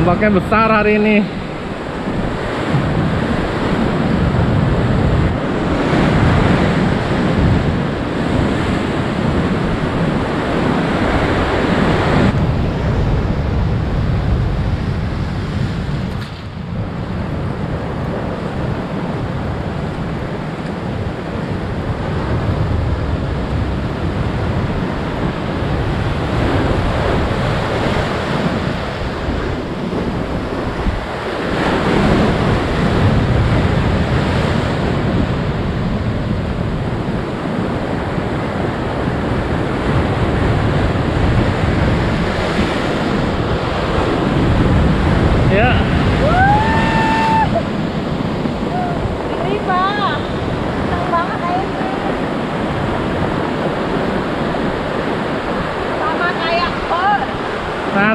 Ombaknya besar hari ini. Ya, ngeri pak seneng banget airnya sama kayak oh nah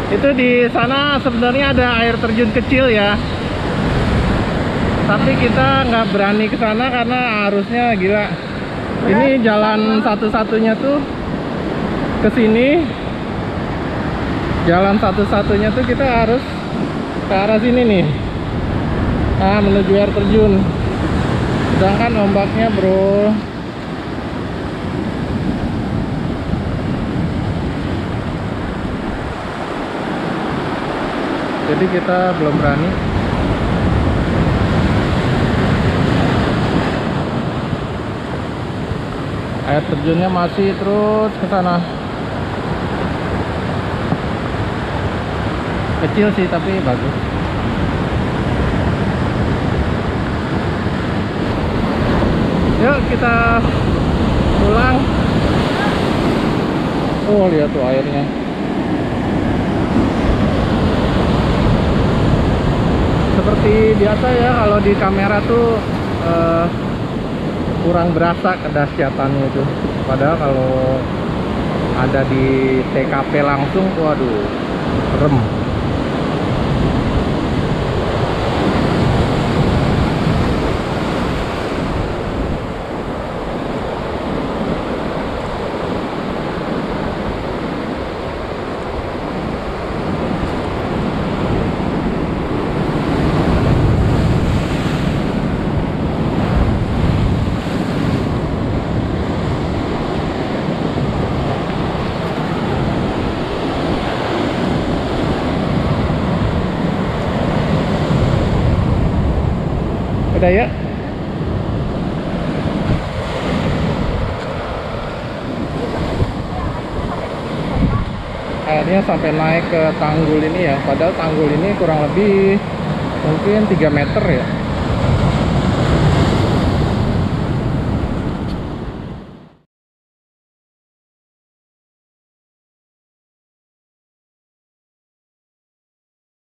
Itu di sana sebenarnya ada air terjun kecil ya. Tapi kita nggak berani ke sana karena arusnya gila. Ini jalan satu-satunya tuh ke sini. Jalan satu-satunya tuh kita harus ke arah sini nih. Nah, menuju air terjun. Sedangkan ombaknya, Bro, jadi kita belum berani. Air terjunnya masih terus ke sana. Kecil sih tapi bagus. Yuk kita pulang. Oh lihat tuh airnya seperti biasa ya kalau di kamera tuh eh, kurang berasa kedahsyatannya itu. Padahal kalau ada di TKP langsung waduh rem udah ya airnya sampai naik ke tanggul ini ya. Padahal tanggul ini kurang lebih mungkin 3 meter ya